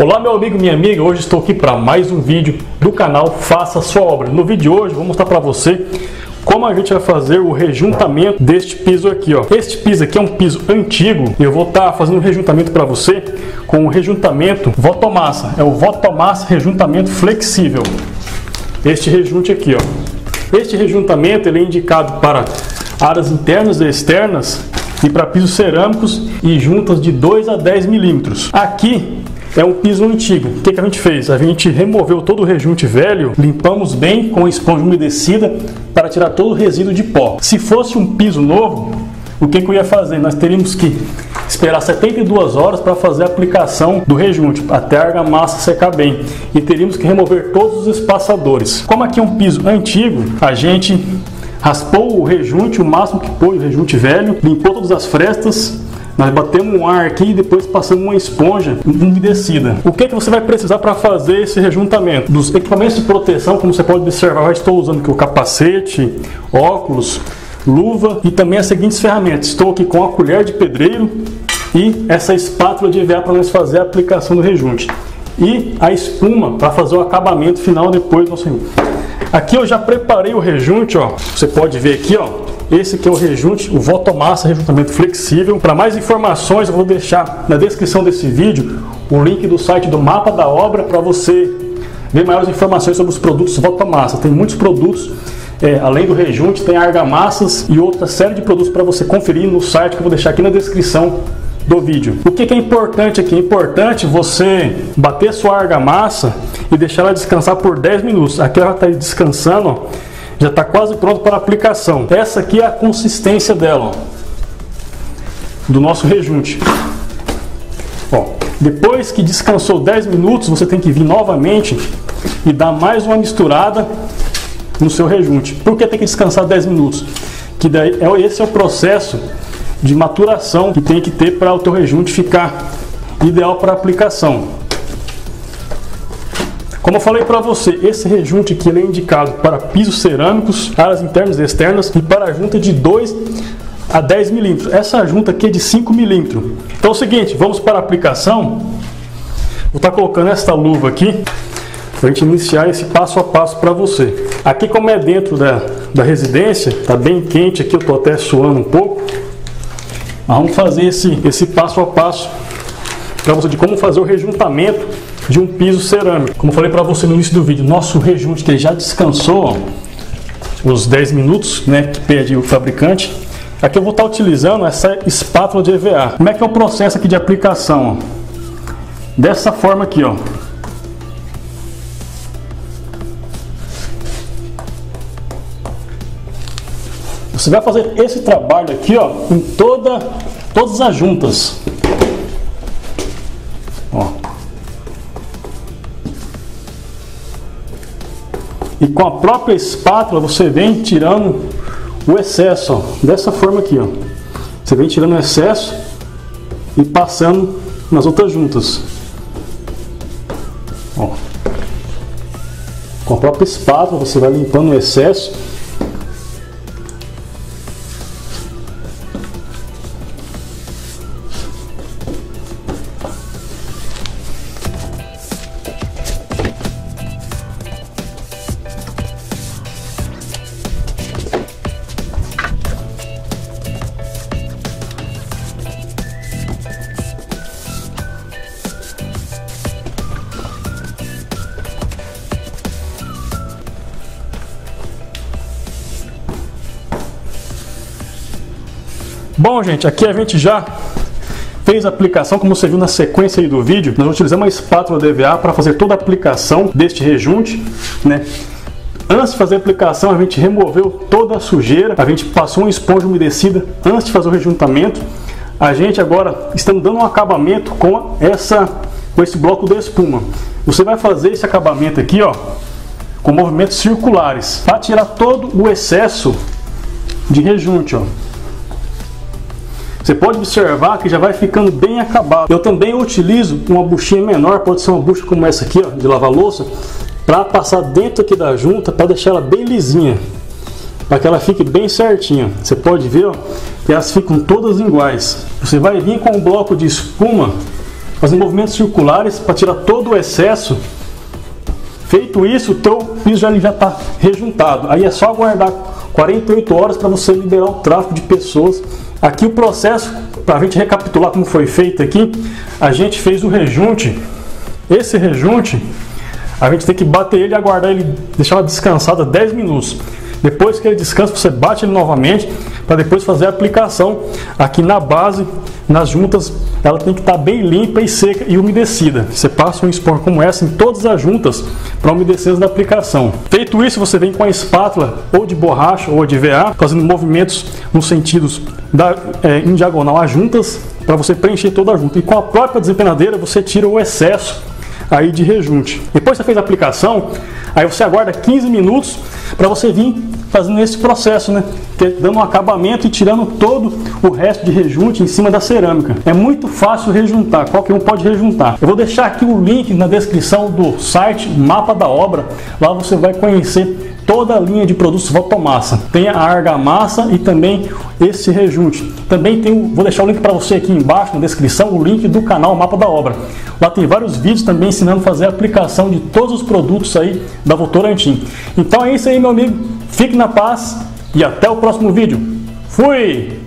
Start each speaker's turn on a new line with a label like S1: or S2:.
S1: Olá meu amigo, minha amiga, hoje estou aqui para mais um vídeo do canal Faça Sua Obra. No vídeo de hoje vou mostrar para você como a gente vai fazer o rejuntamento deste piso aqui, ó. Este piso aqui é um piso antigo eu vou estar tá fazendo um rejuntamento para você com o rejuntamento Votomassa. É o Votomassa rejuntamento flexível. Este rejunte aqui, ó. Este rejuntamento ele é indicado para áreas internas e externas e para pisos cerâmicos e juntas de 2 a 10 milímetros. Aqui é um piso antigo. O que, que a gente fez? A gente removeu todo o rejunte velho, limpamos bem com esponja umedecida para tirar todo o resíduo de pó. Se fosse um piso novo, o que, que eu ia fazer? Nós teríamos que esperar 72 horas para fazer a aplicação do rejunte, até a argamassa secar bem. E teríamos que remover todos os espaçadores. Como aqui é um piso antigo, a gente raspou o rejunte o máximo que pôde, o rejunte velho, limpou todas as frestas, nós batemos um ar aqui e depois passamos uma esponja umedecida. O que, é que você vai precisar para fazer esse rejuntamento? Dos equipamentos de proteção, como você pode observar, eu estou usando aqui o capacete, óculos, luva e também as seguintes ferramentas. Estou aqui com a colher de pedreiro e essa espátula de EVA para nós fazer a aplicação do rejunte. E a espuma para fazer o acabamento final depois do nosso Aqui eu já preparei o rejunte, ó. Você pode ver aqui, ó. Esse aqui é o rejunte, o Votomassa rejuntamento flexível. Para mais informações, eu vou deixar na descrição desse vídeo o link do site do mapa da obra para você ver maiores informações sobre os produtos Votomassa. Tem muitos produtos é, além do rejunte, tem argamassas e outra série de produtos para você conferir no site que eu vou deixar aqui na descrição do vídeo. O que, que é importante aqui? É importante você bater sua argamassa e deixar ela descansar por 10 minutos. Aqui ela está descansando, ó, já está quase pronto para aplicação. Essa aqui é a consistência dela, ó, do nosso rejunte. Ó, depois que descansou 10 minutos, você tem que vir novamente e dar mais uma misturada no seu rejunte. Por que tem que descansar 10 minutos? Que daí, é, esse é o processo de maturação que tem que ter para o teu rejunte ficar ideal para aplicação. Como eu falei para você, esse rejunte aqui é indicado para pisos cerâmicos, áreas internas e externas e para junta de 2 a 10 milímetros. Essa junta aqui é de 5 milímetros. Então é o seguinte, vamos para a aplicação. Vou estar tá colocando esta luva aqui para a gente iniciar esse passo a passo para você. Aqui como é dentro da, da residência, está bem quente aqui, eu estou até suando um pouco. Vamos fazer esse, esse passo a passo para você de como fazer o rejuntamento de um piso cerâmico. Como falei para você no início do vídeo, nosso rejunte que já descansou os 10 minutos, né, que pede o fabricante. Aqui eu vou estar utilizando essa espátula de EVA. Como é que é o processo aqui de aplicação? Dessa forma aqui, ó. Você vai fazer esse trabalho aqui, ó, em toda, todas as juntas. E com a própria espátula você vem tirando o excesso, ó, dessa forma aqui, ó. Você vem tirando o excesso e passando nas outras juntas. Ó. Com a própria espátula você vai limpando o excesso Bom, gente, aqui a gente já fez a aplicação, como você viu na sequência do vídeo, nós utilizamos uma espátula DVA para fazer toda a aplicação deste rejunte, né? Antes de fazer a aplicação, a gente removeu toda a sujeira, a gente passou uma esponja umedecida antes de fazer o rejuntamento. A gente agora estamos dando um acabamento com essa com esse bloco de espuma. Você vai fazer esse acabamento aqui, ó, com movimentos circulares, para tirar todo o excesso de rejunte, ó. Você pode observar que já vai ficando bem acabado. Eu também utilizo uma buchinha menor, pode ser uma bucha como essa aqui, ó, de lavar louça, para passar dentro aqui da junta, para deixar ela bem lisinha, para que ela fique bem certinha. Você pode ver ó, que elas ficam todas iguais. Você vai vir com um bloco de espuma fazendo movimentos circulares para tirar todo o excesso. Feito isso, o teu piso já está rejuntado. Aí é só aguardar 48 horas para você liberar o tráfego de pessoas. Aqui o processo, para a gente recapitular como foi feito aqui, a gente fez o rejunte. Esse rejunte, a gente tem que bater ele e aguardar ele, deixar ele descansado 10 minutos. Depois que ele descansa, você bate ele novamente para depois fazer a aplicação aqui na base, nas juntas. Ela tem que estar tá bem limpa e seca e umedecida. Você passa um spor como essa em todas as juntas para umedecer da aplicação. Feito isso, você vem com a espátula ou de borracha ou de VA, fazendo movimentos nos sentidos da, é, em diagonal às juntas para você preencher toda a junta. E com a própria desempenadeira você tira o excesso aí de rejunte. Depois que você fez a aplicação, aí você aguarda 15 minutos para você vir fazendo esse processo, né? Dando um acabamento e tirando todo o resto de rejunte em cima da cerâmica. É muito fácil rejuntar, qualquer um pode rejuntar. Eu vou deixar aqui o link na descrição do site Mapa da Obra. Lá você vai conhecer toda a linha de produtos Votomassa. Tem a argamassa e também esse rejunte. Também tem, vou deixar o link para você aqui embaixo na descrição, o link do canal Mapa da Obra. Lá tem vários vídeos também ensinando a fazer a aplicação de todos os produtos aí da Votorantim. Então é isso aí, meu amigo. Fique na paz e até o próximo vídeo. Fui!